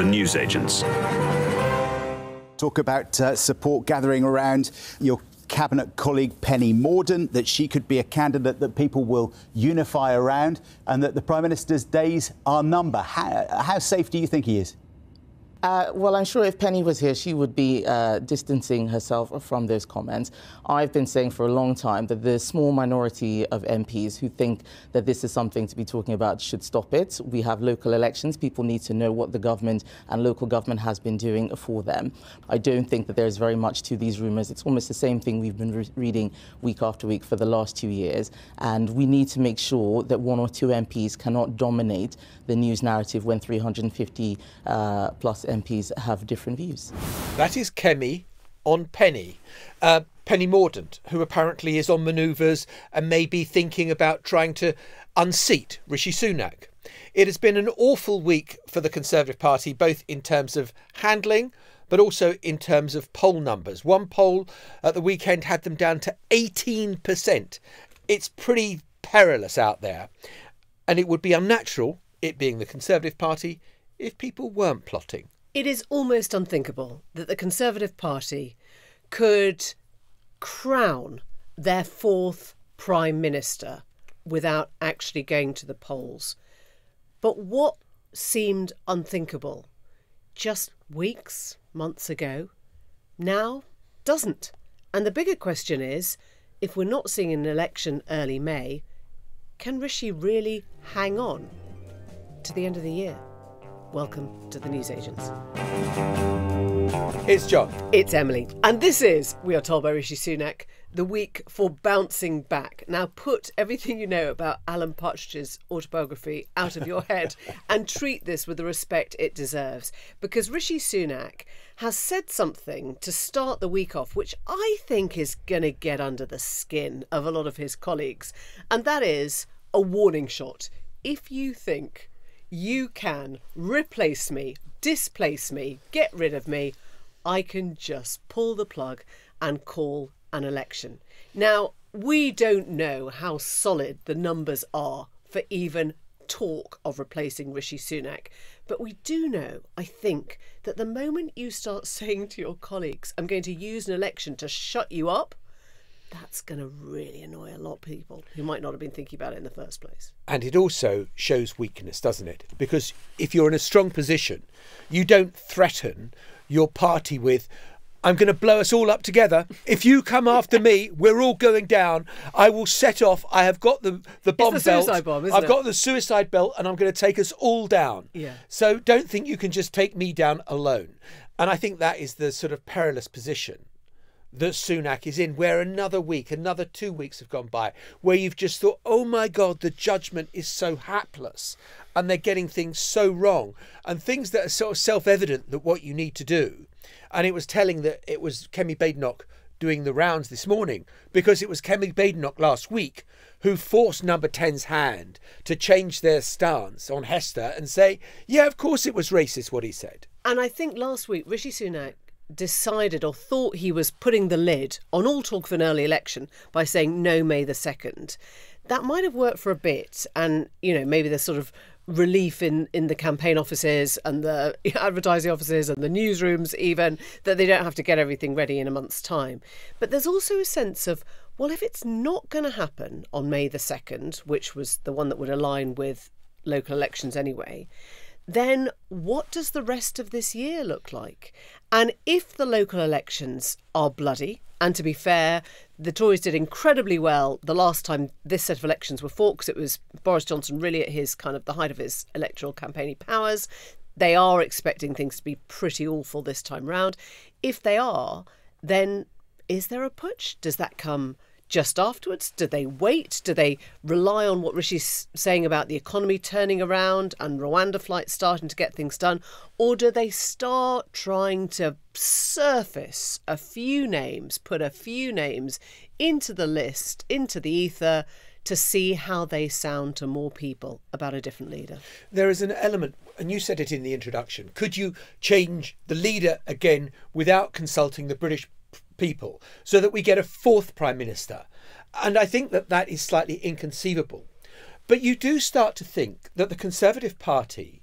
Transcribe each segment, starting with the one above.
the newsagents. Talk about uh, support gathering around your cabinet colleague Penny Mordaunt, that she could be a candidate that people will unify around, and that the Prime Minister's days are numbered. How, how safe do you think he is? Uh, well, I'm sure if Penny was here, she would be uh, distancing herself from those comments. I've been saying for a long time that the small minority of MPs who think that this is something to be talking about should stop it. We have local elections. People need to know what the government and local government has been doing for them. I don't think that there's very much to these rumours. It's almost the same thing we've been re reading week after week for the last two years. And we need to make sure that one or two MPs cannot dominate the news narrative when 350 uh, plus MPs have different views. That is Kemi on Penny. Uh, Penny Mordaunt, who apparently is on manoeuvres and may be thinking about trying to unseat Rishi Sunak. It has been an awful week for the Conservative Party, both in terms of handling, but also in terms of poll numbers. One poll at the weekend had them down to 18%. It's pretty perilous out there. And it would be unnatural, it being the Conservative Party, if people weren't plotting. It is almost unthinkable that the Conservative Party could crown their fourth Prime Minister without actually going to the polls. But what seemed unthinkable just weeks, months ago, now doesn't. And the bigger question is if we're not seeing an election early May, can Rishi really hang on to the end of the year? Welcome to the Newsagents. It's Jon. It's Emily. And this is, we are told by Rishi Sunak, the week for bouncing back. Now put everything you know about Alan Partridge's autobiography out of your head and treat this with the respect it deserves. Because Rishi Sunak has said something to start the week off, which I think is going to get under the skin of a lot of his colleagues. And that is a warning shot. If you think you can replace me, displace me, get rid of me, I can just pull the plug and call an election. Now, we don't know how solid the numbers are for even talk of replacing Rishi Sunak, but we do know, I think, that the moment you start saying to your colleagues, I'm going to use an election to shut you up, that's going to really annoy a lot of people who might not have been thinking about it in the first place. And it also shows weakness, doesn't it? Because if you're in a strong position, you don't threaten your party with, I'm going to blow us all up together. If you come after me, we're all going down. I will set off. I have got the, the bomb it's the belt. suicide bomb, isn't I've it? got the suicide belt and I'm going to take us all down. Yeah. So don't think you can just take me down alone. And I think that is the sort of perilous position that Sunak is in, where another week, another two weeks have gone by, where you've just thought, oh my God, the judgment is so hapless and they're getting things so wrong and things that are sort of self evident that what you need to do. And it was telling that it was Kemi Badenoch doing the rounds this morning because it was Kemi Badenoch last week who forced number 10's hand to change their stance on Hester and say, yeah, of course it was racist what he said. And I think last week Rishi Sunak decided or thought he was putting the lid on all talk of an early election by saying no May the 2nd. That might have worked for a bit, and you know maybe there's sort of relief in in the campaign offices and the advertising offices and the newsrooms even that they don't have to get everything ready in a month's time. But there's also a sense of well, if it's not going to happen on May the 2nd, which was the one that would align with local elections anyway, then what does the rest of this year look like? And if the local elections are bloody, and to be fair, the Tories did incredibly well the last time this set of elections were fought because it was Boris Johnson really at his kind of the height of his electoral campaigning powers. They are expecting things to be pretty awful this time round. If they are, then is there a putsch? Does that come just afterwards? Do they wait? Do they rely on what Rishi's saying about the economy turning around and Rwanda flights starting to get things done? Or do they start trying to surface a few names, put a few names into the list, into the ether? To see how they sound to more people about a different leader. There is an element, and you said it in the introduction. Could you change the leader again without consulting the British people so that we get a fourth prime minister? And I think that that is slightly inconceivable. But you do start to think that the Conservative Party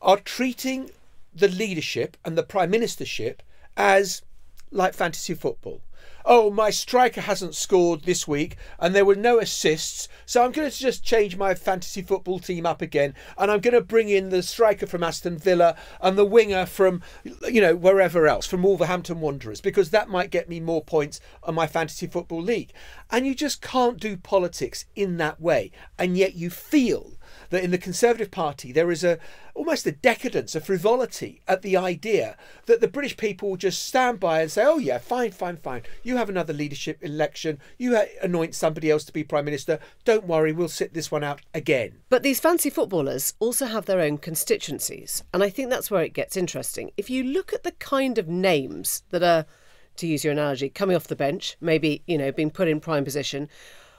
are treating the leadership and the prime ministership as like fantasy football. Oh, my striker hasn't scored this week and there were no assists, so I'm going to just change my fantasy football team up again and I'm going to bring in the striker from Aston Villa and the winger from, you know, wherever else, from Wolverhampton Wanderers, because that might get me more points on my fantasy football league. And you just can't do politics in that way. And yet you feel that in the Conservative Party there is a almost a decadence, a frivolity at the idea that the British people will just stand by and say, "Oh yeah, fine, fine, fine. You have another leadership election. You anoint somebody else to be prime minister. Don't worry, we'll sit this one out again." But these fancy footballers also have their own constituencies, and I think that's where it gets interesting. If you look at the kind of names that are to use your analogy, coming off the bench, maybe, you know, being put in prime position.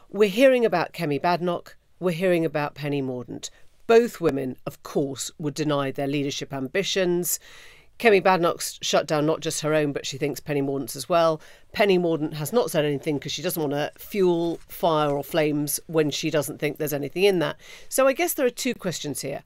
We're hearing about Kemi Badenoch, we're hearing about Penny Mordaunt. Both women, of course, would deny their leadership ambitions. Kemi Badenoch's shut down not just her own, but she thinks Penny Mordaunt's as well. Penny Mordaunt has not said anything because she doesn't want to fuel fire or flames when she doesn't think there's anything in that. So I guess there are two questions here.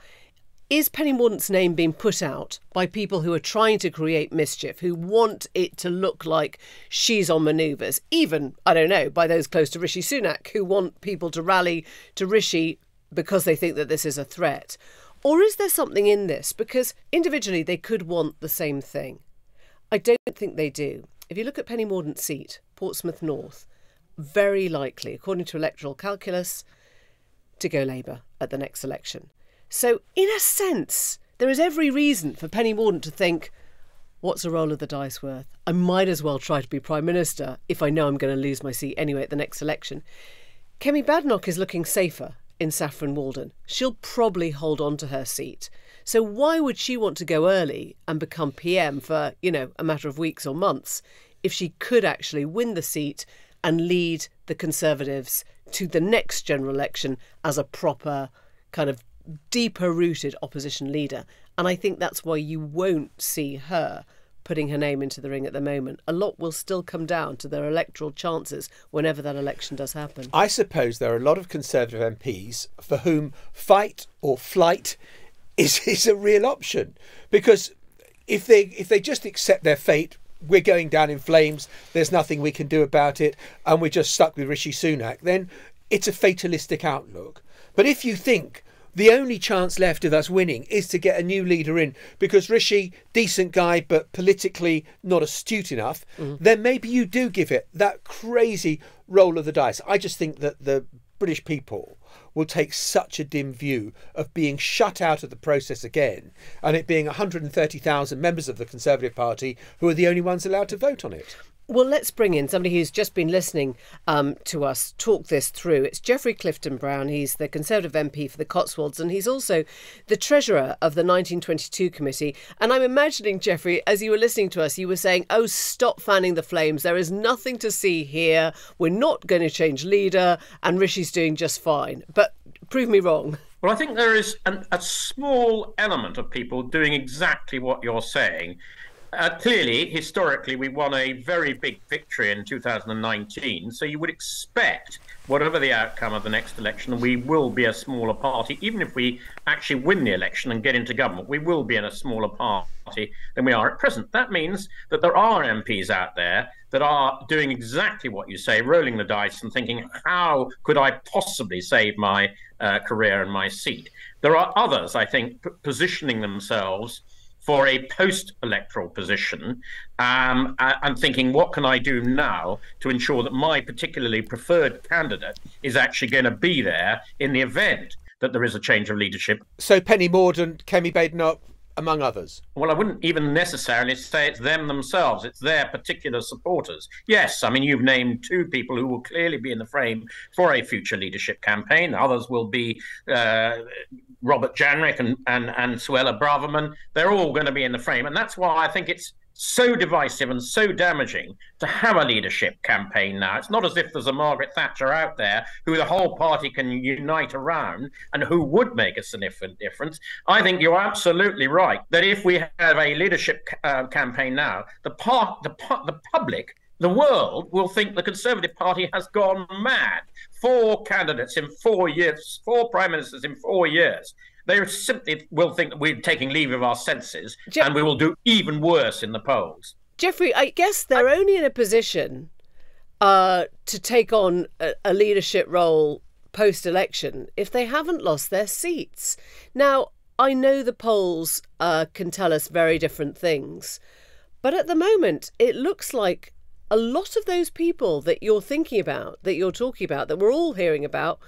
Is Penny Mordaunt's name being put out by people who are trying to create mischief, who want it to look like she's on manoeuvres? Even, I don't know, by those close to Rishi Sunak who want people to rally to Rishi because they think that this is a threat? Or is there something in this? Because individually they could want the same thing. I don't think they do. If you look at Penny Mordaunt's seat, Portsmouth North, very likely, according to electoral calculus, to go Labour at the next election. So, in a sense, there is every reason for Penny Mordaunt to think, what's a roll of the dice worth? I might as well try to be Prime Minister if I know I'm going to lose my seat anyway at the next election. Kemi Badenoch is looking safer in Saffron Walden. She'll probably hold on to her seat. So why would she want to go early and become PM for, you know, a matter of weeks or months if she could actually win the seat and lead the Conservatives to the next general election as a proper kind of deeper rooted opposition leader. And I think that's why you won't see her putting her name into the ring at the moment. A lot will still come down to their electoral chances whenever that election does happen. I suppose there are a lot of Conservative MPs for whom fight or flight is, is a real option because if they if they just accept their fate we're going down in flames there's nothing we can do about it and we're just stuck with Rishi Sunak then it's a fatalistic outlook but if you think the only chance left of us winning is to get a new leader in because Rishi, decent guy, but politically not astute enough, mm-hmm. then maybe you do give it that crazy roll of the dice. I just think that the British people will take such a dim view of being shut out of the process again and it being 130,000 members of the Conservative Party who are the only ones allowed to vote on it. Well, let's bring in somebody who's just been listening um, to us talk this through. It's Geoffrey Clifton Brown. He's the Conservative MP for the Cotswolds, and he's also the treasurer of the 1922 committee. And I'm imagining, Geoffrey, as you were listening to us, you were saying, Oh, stop fanning the flames. There is nothing to see here. We're not going to change leader, and Rishi's doing just fine. But prove me wrong. Well, I think there is an, a small element of people doing exactly what you're saying. Uh, clearly, historically, we won a very big victory in 2019. So you would expect, whatever the outcome of the next election, we will be a smaller party. Even if we actually win the election and get into government, we will be in a smaller party than we are at present. That means that there are MPs out there that are doing exactly what you say, rolling the dice and thinking, how could I possibly save my uh, career and my seat? There are others, I think, p- positioning themselves for a post electoral position um, and thinking, what can I do now to ensure that my particularly preferred candidate is actually going to be there in the event that there is a change of leadership? So, Penny Mordaunt, Kemi Badenoch, among others? Well, I wouldn't even necessarily say it's them themselves, it's their particular supporters. Yes, I mean, you've named two people who will clearly be in the frame for a future leadership campaign. Others will be uh, Robert Jenrick and, and, and Suella Braverman. They're all going to be in the frame. And that's why I think it's so divisive and so damaging to have a leadership campaign now. It's not as if there's a Margaret Thatcher out there who the whole party can unite around and who would make a significant difference. I think you're absolutely right that if we have a leadership uh, campaign now, the part, the, the public the world will think the Conservative Party has gone mad. Four candidates in four years, four prime ministers in four years. They simply will think that we're taking leave of our senses Je- and we will do even worse in the polls. Geoffrey, I guess they're only in a position uh, to take on a, a leadership role post election if they haven't lost their seats. Now, I know the polls uh, can tell us very different things, but at the moment, it looks like a lot of those people that you're thinking about, that you're talking about, that we're all hearing about,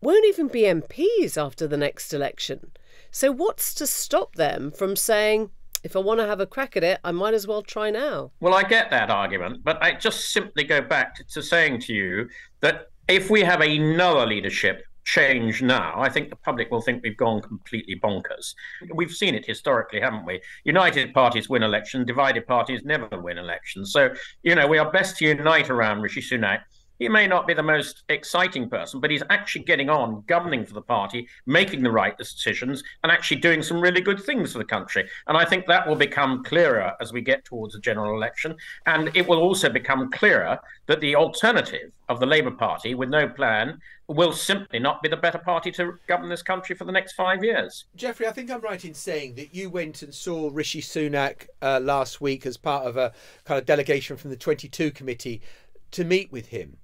won't even be MPs after the next election. So, what's to stop them from saying, if I want to have a crack at it, I might as well try now? Well, I get that argument, but I just simply go back to saying to you that if we have another leadership change now, I think the public will think we've gone completely bonkers. We've seen it historically, haven't we? United parties win elections, divided parties never win elections. So, you know, we are best to unite around Rishi Sunak he may not be the most exciting person, but he's actually getting on, governing for the party, making the right decisions, and actually doing some really good things for the country. And I think that will become clearer as we get towards the general election. And it will also become clearer that the alternative of the Labour Party with no plan will simply not be the better party to govern this country for the next five years. Geoffrey, I think I'm right in saying that you went and saw Rishi Sunak uh, last week as part of a kind of delegation from the 22 committee to meet with him.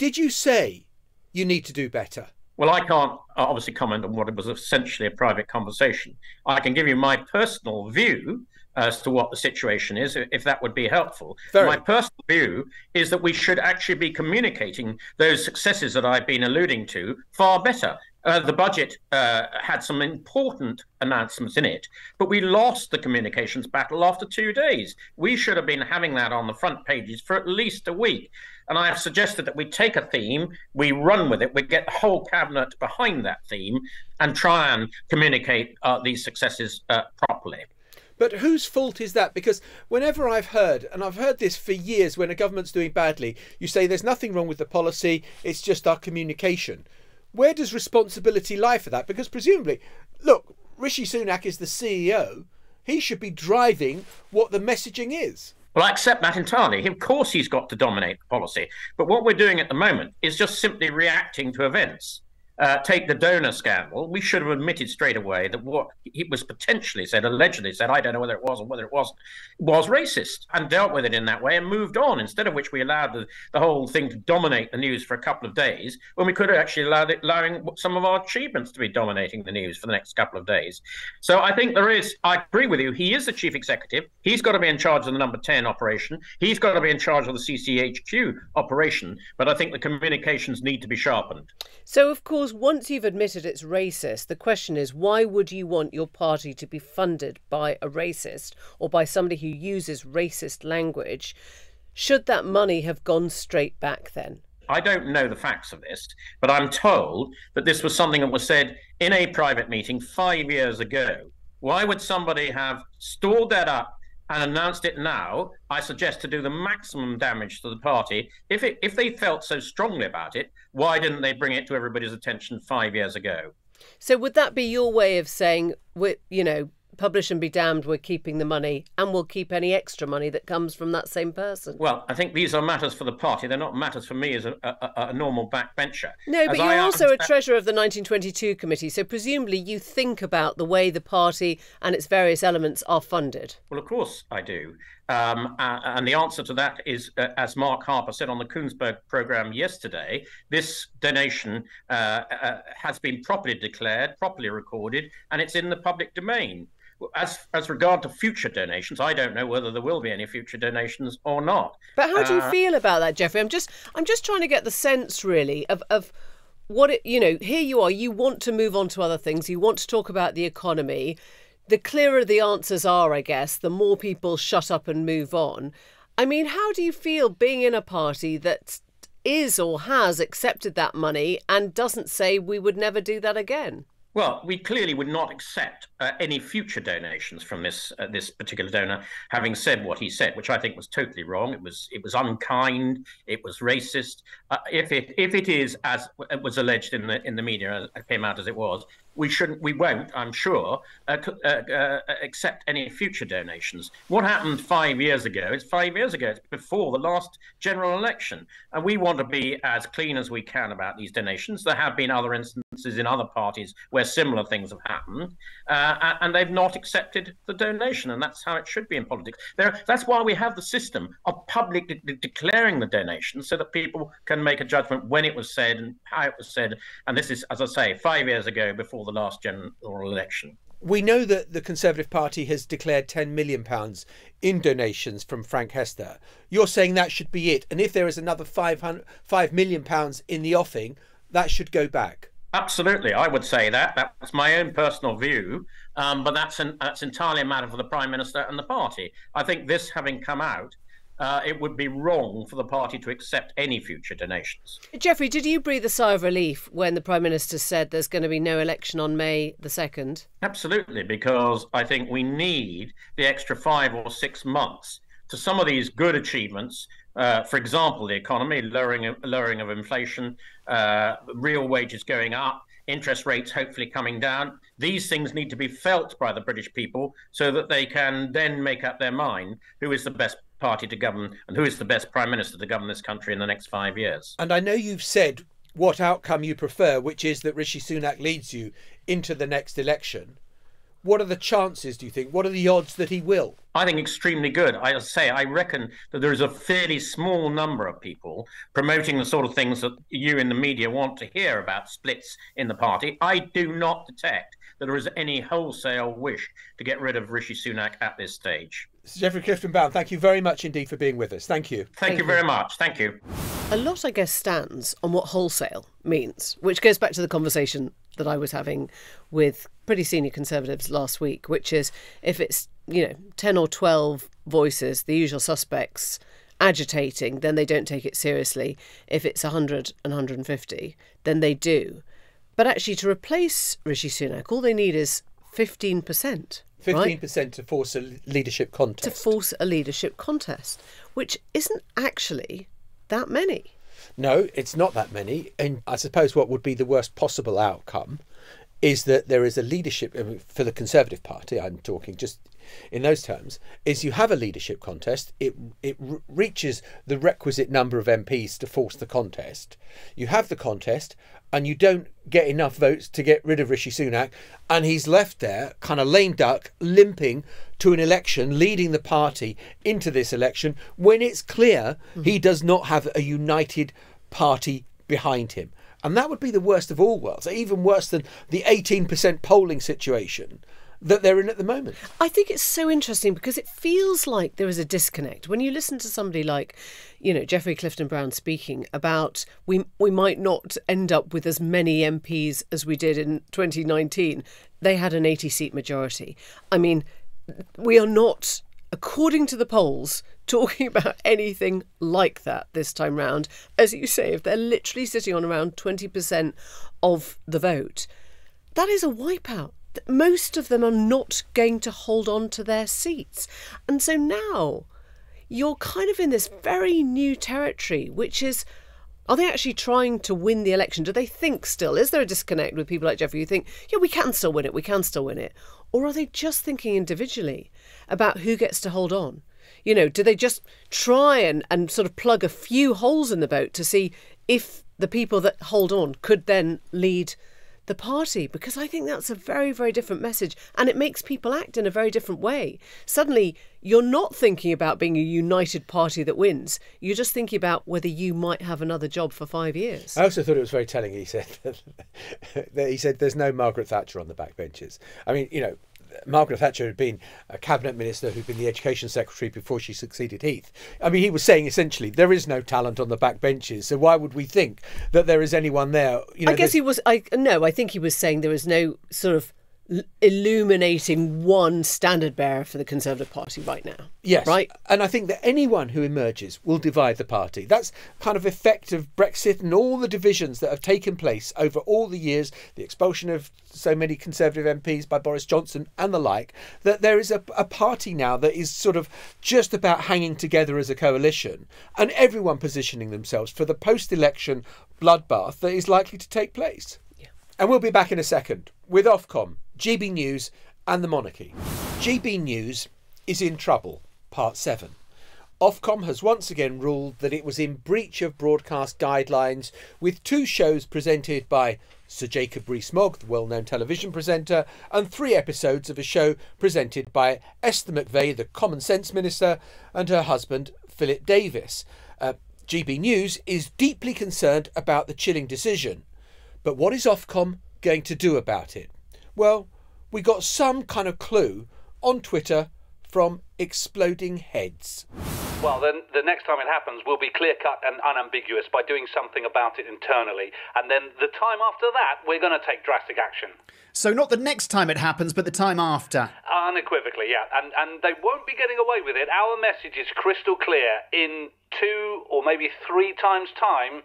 Did you say you need to do better? Well, I can't uh, obviously comment on what was essentially a private conversation. I can give you my personal view as to what the situation is, if that would be helpful. Very. My personal view is that we should actually be communicating those successes that I've been alluding to far better. Uh, the budget uh, had some important announcements in it, but we lost the communications battle after two days. We should have been having that on the front pages for at least a week. And I have suggested that we take a theme, we run with it, we get the whole cabinet behind that theme, and try and communicate uh, these successes uh, properly. But whose fault is that? Because whenever I've heard, and I've heard this for years, when a government's doing badly, you say there's nothing wrong with the policy, it's just our communication. Where does responsibility lie for that? Because presumably, look, Rishi Sunak is the CEO. He should be driving what the messaging is. Well, I accept that entirely. Of course, he's got to dominate the policy. But what we're doing at the moment is just simply reacting to events uh, take the donor scandal, we should have admitted straight away that what he was potentially said, allegedly said, I don't know whether it was or whether it wasn't, was racist and dealt with it in that way and moved on, instead of which we allowed the, the whole thing to dominate the news for a couple of days when we could have actually allowed it, allowing some of our achievements to be dominating the news for the next couple of days. So I think there is, I agree with you, he is the chief executive. He's got to be in charge of the number 10 operation. He's got to be in charge of the CCHQ operation. But I think the communications need to be sharpened. So, of course, once you've admitted it's racist, the question is why would you want your party to be funded by a racist or by somebody who uses racist language? Should that money have gone straight back then? I don't know the facts of this, but I'm told that this was something that was said in a private meeting five years ago. Why would somebody have stored that up and announced it now, I suggest to do the maximum damage to the party. If it, if they felt so strongly about it, why didn't they bring it to everybody's attention five years ago? So would that be your way of saying, you know, publish and be damned, we're keeping the money and we'll keep any extra money that comes from that same person. Well, I think these are matters for the party. They're not matters for me as a, a, a normal backbencher. No, but as you're I also understand... a treasurer of the 1922 committee, so presumably you think about the way the party and its various elements are funded. Well, of course I do. Um, uh, and the answer to that is, uh, as Mark Harper said on the Kuenssberg program yesterday, this donation uh, uh has been properly declared, properly recorded, and it's in the public domain as as regard to future donations, I don't know whether there will be any future donations or not. But how do you uh, feel about that, Geoffrey? I'm just I'm just trying to get the sense really of of what it you know. Here you are. You want to move on to other things. You want to talk about the economy. The clearer the answers are, I guess, the more people shut up and move on. I mean, how do you feel being in a party that is or has accepted that money and doesn't say we would never do that again? Well, we clearly would not accept uh, any future donations from this uh, this particular donor, having said what he said, which I think was totally wrong. It was it was unkind. It was racist. Uh, if it if it is as it was alleged in the in the media, it came out as it was, we shouldn't, we won't, I'm sure, uh, uh, uh, accept any future donations. What happened five years ago? It's five years ago. It's before the last general election, and we want to be as clean as we can about these donations. There have been other instances in other parties where similar things have happened, uh, and they've not accepted the donation, and that's how it should be in politics. There, that's why we have the system of public de- de- declaring the donation, so that people can make a judgment when it was said and how it was said. And this is, as I say, five years ago before the last general election. We know that the Conservative Party has declared £10 million in donations from Frank Hester. You're saying that should be it. And if there is another £5 million in the offing, that should go back. Absolutely, I would say that. That's my own personal view, um, but that's an, that's entirely a matter for the prime minister and the party. I think this having come out uh, it would be wrong for the party to accept any future donations. Geoffrey, did you breathe a sigh of relief when the Prime Minister said there's going to be no election on May the 2nd? Absolutely, because I think we need the extra five or six months to some of these good achievements. Uh, for example, the economy, lowering, lowering of inflation, uh, real wages going up, interest rates hopefully coming down. These things need to be felt by the British people so that they can then make up their mind who is the best party to govern and who is the best prime minister to govern this country in the next five years. And I know you've said what outcome you prefer, which is that Rishi Sunak leads you into the next election. What are the chances, do you think? What are the odds that he will? I think extremely good. I say I reckon that there is a fairly small number of people promoting the sort of things that you in the media want to hear about splits in the party. I do not detect that there is any wholesale wish to get rid of Rishi Sunak at this stage. Geoffrey Clifton Brown, thank you very much indeed for being with us. Thank you. Thank, Thank you, you very much. Thank you. A lot, I guess, stands on what wholesale means, which goes back to the conversation that I was having with pretty senior conservatives last week, which is if it's, you know, 10 or 12 voices, the usual suspects, agitating, then they don't take it seriously. If it's 100 and 150, then they do. But actually, to replace Rishi Sunak, all they need is 15%. Fifteen percent to force a leadership contest. To force a leadership contest, which isn't actually that many. No, it's not that many. And I suppose what would be the worst possible outcome is that there is a leadership for the Conservative Party. I'm talking just in those terms. Is you have a leadership contest. It it reaches the requisite number of MPs to force the contest. You have the contest, and you don't get enough votes to get rid of Rishi Sunak, and he's left there, kind of lame duck, limping to an election, leading the party into this election when it's clear mm-hmm. he does not have a united party behind him. And that would be the worst of all worlds, even worse than the 18% polling situation that they're in at the moment. I think it's so interesting because it feels like there is a disconnect when you listen to somebody like, you know, Geoffrey Clifton Brown speaking about we we might not end up with as many MPs as we did in 2019. They had an 80 seat majority. I mean, we are not according to the polls, talking about anything like that this time round. As you say, if they're literally sitting on around 20% of the vote, that is a wipeout most of them are not going to hold on to their seats. And so now you're kind of in this very new territory, which is are they actually trying to win the election? Do they think still? Is there a disconnect with people like Geoffrey who think, yeah, we can still win it, we can still win it? Or are they just thinking individually about who gets to hold on? You know, do they just try and, and sort of plug a few holes in the boat to see if the people that hold on could then lead the party because I think that's a very, very different message and it makes people act in a very different way. Suddenly, you're not thinking about being a united party that wins. You're just thinking about whether you might have another job for five years. I also thought it was very telling. He said that he said there's no Margaret Thatcher on the backbenches. I mean, you know, Margaret Thatcher had been a cabinet minister who'd been the education secretary before she succeeded Heath. I mean, he was saying essentially there is no talent on the back benches, so why would we think that there is anyone there? You know, I guess he was. I no, I think he was saying there was no sort of illuminating one standard bearer for the Conservative Party right now. Yes. Right? And I think that anyone who emerges will divide the party. That's kind of effect of Brexit and all the divisions that have taken place over all the years, the expulsion of so many Conservative MPs by Boris Johnson and the like, that there is a, a party now that is sort of just about hanging together as a coalition and everyone positioning themselves for the post election bloodbath that is likely to take place. Yeah. And we'll be back in a second with Ofcom, GB News, and the monarchy. GB News is in trouble, part 7. Ofcom has once again ruled that it was in breach of broadcast guidelines with two shows presented by Sir Jacob Rees-Mogg, the well-known television presenter, and three episodes of a show presented by Esther McVey, the Common Sense Minister, and her husband Philip Davies. Uh, GB News is deeply concerned about the chilling decision. But what is Ofcom going to do about it? Well, we got some kind of clue on Twitter from Exploding Heads. Well, then the next time it happens we'll be clear cut and unambiguous by doing something about it internally. And then the time after that, we're going to take drastic action. So, not the next time it happens, but the time after. Unequivocally, yeah. And, and they won't be getting away with it. Our message is crystal clear. In two or maybe three times' time,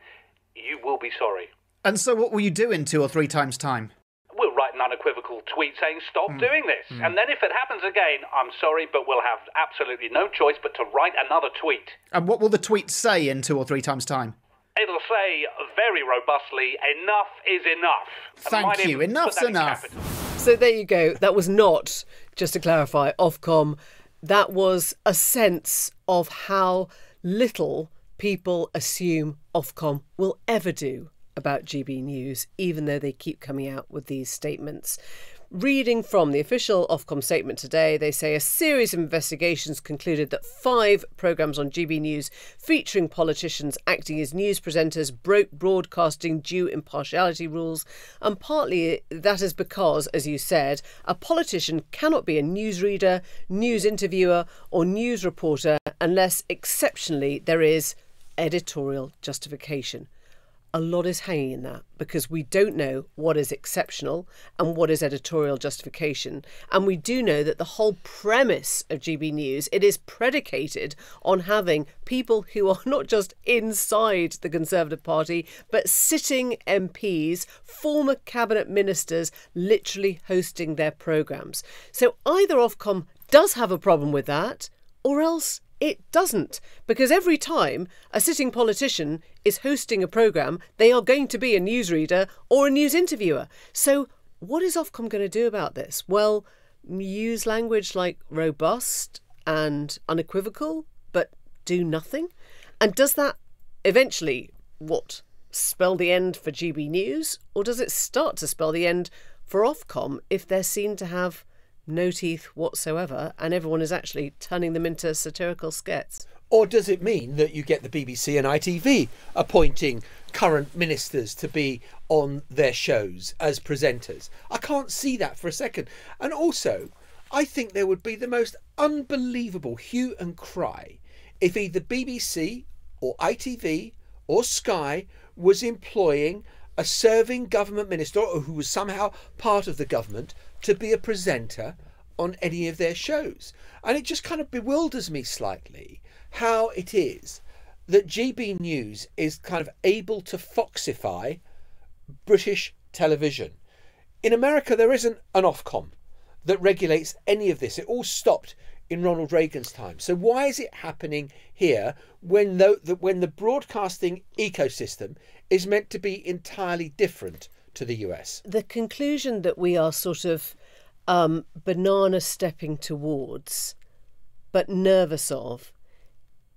you will be sorry. And so, what will you do in two or three times' time? We'll write an unequivocal tweet saying, stop mm. doing this. Mm. And then if it happens again, I'm sorry, but we'll have absolutely no choice but to write another tweet. And what will the tweet say in two or three times' time? It'll say very robustly, enough is enough. Thank you, enough's enough. So there you go. That was not, just to clarify, Ofcom. That was a sense of how little people assume Ofcom will ever do about GB News, even though they keep coming out with these statements. Reading from the official Ofcom statement today, they say a series of investigations concluded that five programmes on GB News featuring politicians acting as news presenters broke broadcasting due impartiality rules, and partly that is because, as you said, a politician cannot be a newsreader, news interviewer, or news reporter unless exceptionally there is editorial justification a lot is hanging in that because we don't know what is exceptional and what is editorial justification. And we do know that the whole premise of GB News it is predicated on having people who are not just inside the Conservative Party but sitting MPs former cabinet ministers literally hosting their programs so either Ofcom does have a problem with that or else it doesn't, because every time a sitting politician is hosting a programme, they are going to be a newsreader or a news interviewer. So, what is Ofcom going to do about this? Well, use language like robust and unequivocal, but do nothing? And does that eventually, what, spell the end for GB News? Or does it start to spell the end for Ofcom if they're seen to have no teeth whatsoever, and everyone is actually turning them into satirical skits. Or does it mean that you get the BBC and ITV appointing current ministers to be on their shows as presenters? I can't see that for a second. And also, I think there would be the most unbelievable hue and cry if either BBC or ITV or Sky was employing a serving government minister or who was somehow part of the government to be a presenter on any of their shows. And it just kind of bewilders me slightly how it is that GB News is kind of able to foxify British television. In America, there isn't an Ofcom that regulates any of this. It all stopped in Ronald Reagan's time. So why is it happening here when the, the, when the broadcasting ecosystem is meant to be entirely different to the US? The conclusion that we are sort of um, banana stepping towards, but nervous of,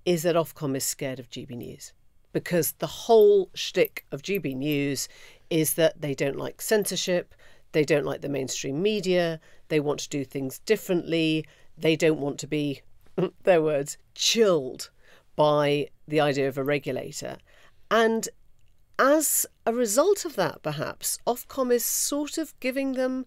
is that Ofcom is scared of GB News. Because the whole shtick of GB News is that they don't like censorship, they don't like the mainstream media, they want to do things differently, they don't want to be, their words, chilled by the idea of a regulator. And as a result of that, perhaps, Ofcom is sort of giving them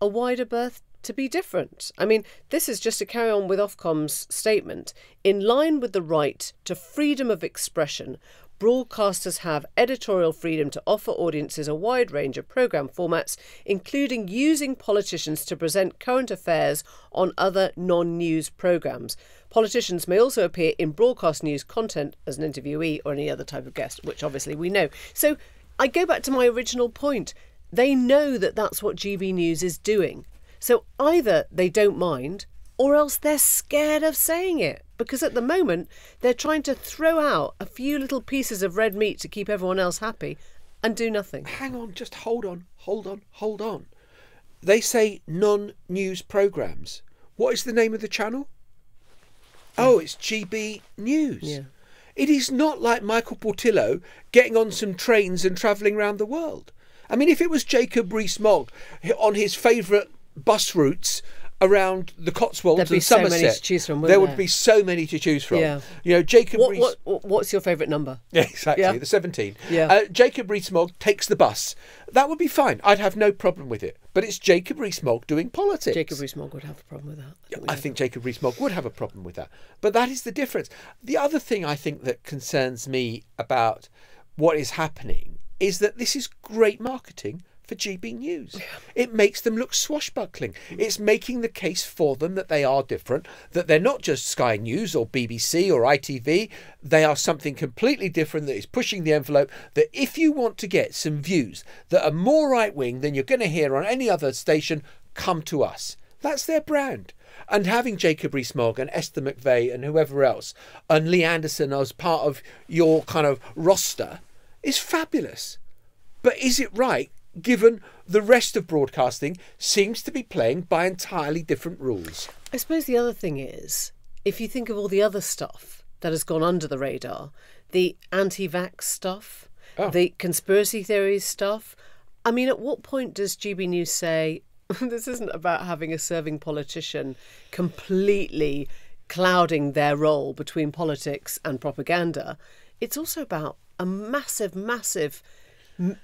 a wider berth to be different. I mean, this is just to carry on with Ofcom's statement. In line with the right to freedom of expression, broadcasters have editorial freedom to offer audiences a wide range of programme formats, including using politicians to present current affairs on other non news programmes. Politicians may also appear in broadcast news content as an interviewee or any other type of guest, which obviously we know. So I go back to my original point. They know that that's what GB News is doing. So either they don't mind or else they're scared of saying it because at the moment they're trying to throw out a few little pieces of red meat to keep everyone else happy and do nothing. Hang on, just hold on, hold on, hold on. They say non news programmes. What is the name of the channel? Oh, it's GB News. Yeah. It is not like Michael Portillo getting on some trains and travelling around the world. I mean, if it was Jacob Rees-Mogg on his favourite bus routes around the Cotswolds There'd be and so many Somerset, to choose from, wouldn't there would be so many to choose from. Yeah. You know, Jacob What, Rees- what, what's your favourite number? yeah, exactly. Yeah. The 17. Yeah. Uh, Jacob Rees-Mogg takes the bus. That would be fine. I'd have no problem with it. But it's Jacob Rees-Mogg doing politics. Jacob Rees-Mogg would have a problem with that. I think I think Jacob Rees-Mogg would have a problem with that. But that is the difference. The other thing I think that concerns me about what is happening is that this is great marketing for GB News. It makes them look swashbuckling. It's making the case for them that they are different, that they're not just Sky News or BBC or ITV, they are something completely different that is pushing the envelope. That if you want to get some views that are more right wing than you're going to hear on any other station, come to us. That's their brand. And having Jacob Rees-Mogg and Esther McVey and whoever else and Lee Anderson as part of your kind of roster is fabulous. But is it right given the rest of broadcasting seems to be playing by entirely different rules? I suppose the other thing is, if you think of all the other stuff that has gone under the radar, the anti vax stuff, Oh. the conspiracy theories stuff, I mean, at what point does GB News say, this isn't about having a serving politician completely clouding their role between politics and propaganda? It's also about a massive, massive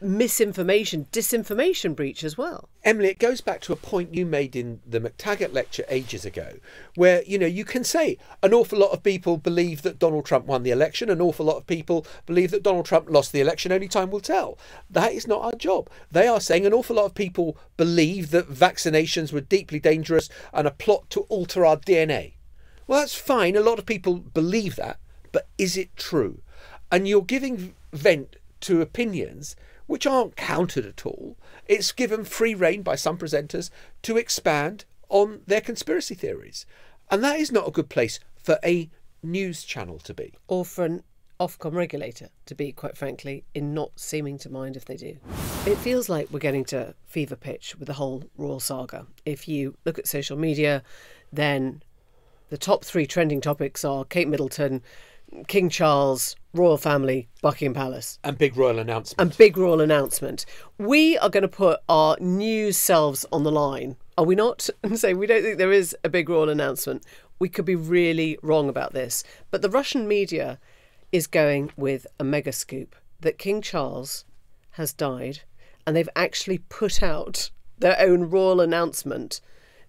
misinformation, disinformation breach as well. Emily, it goes back to a point you made in the MacTaggart lecture ages ago, where you know you can say an awful lot of people believe that Donald Trump won the election, an awful lot of people believe that Donald Trump lost the election. Only time will tell. That is not our job. They are saying an awful lot of people believe that vaccinations were deeply dangerous and a plot to alter our DNA. Well, that's fine. A lot of people believe that, but is it true? And you're giving vent to opinions which aren't countered at all. It's given free rein by some presenters to expand on their conspiracy theories. And that is not a good place for a news channel to be. or for an Ofcom regulator, to be quite frankly, in not seeming to mind if they do. It feels like we're getting to fever pitch with the whole royal saga. If you look at social media, then the top three trending topics are Kate Middleton, King Charles, royal family, Buckingham Palace And big royal announcement. and big royal announcement. We are going to put our news selves on the line, are we not? And say we don't think there is a big royal announcement. We could be really wrong about this. But the Russian media is going with a mega scoop that King Charles has died, and they've actually put out their own royal announcement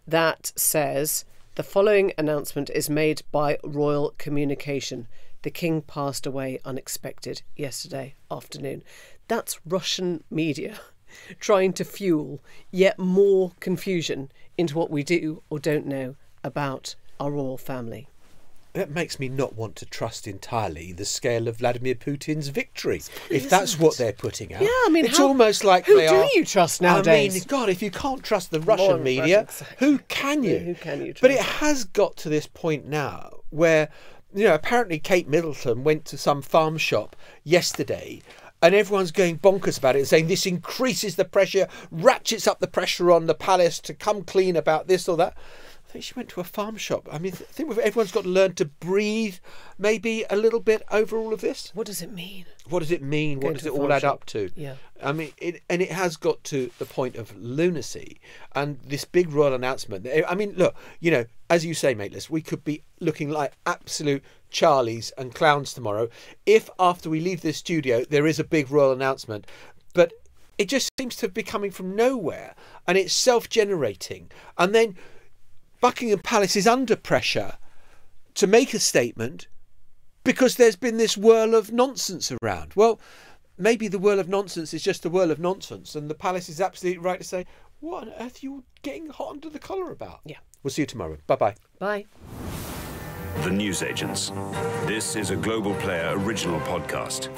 that says the following announcement is made by Royal Communication. The king passed away unexpected yesterday afternoon. That's Russian media trying to fuel yet more confusion into what we do or don't know about our royal family. That makes me not want to trust entirely the scale of Vladimir Putin's victory, if that's what they're putting out. Yeah, I mean, it's how- almost like who do are- you trust I mean, nowadays? God, if you can't trust the Russian More media, Russian, exactly. who can you? Yeah, who can you Trust? But it has got to this point now where, you know, apparently Kate Middleton went to some farm shop yesterday. And everyone's going bonkers about it, and saying this increases the pressure, ratchets up the pressure on the palace to come clean about this or that. Think she went to a farm shop. I mean, I think everyone's got to learn to breathe maybe a little bit over all of this. What does it mean? What does it mean? Going What does it all add shop. up to? Yeah. I mean, it, and it has got to the point of lunacy and this big royal announcement. I mean, look, you know, as you say, Maitlis, we could be looking like absolute Charlies and clowns tomorrow if after we leave this studio there is a big royal announcement. But it just seems to be coming from nowhere and it's self generating. And then Buckingham Palace is under pressure to make a statement because there's been this whirl of nonsense around. Well, maybe the whirl of nonsense is just a whirl of nonsense, and the palace is absolutely right to say, What on earth are you getting hot under the collar about? Yeah. We'll see you tomorrow. Bye bye. Bye. The Newsagents. This is a Global Player original podcast.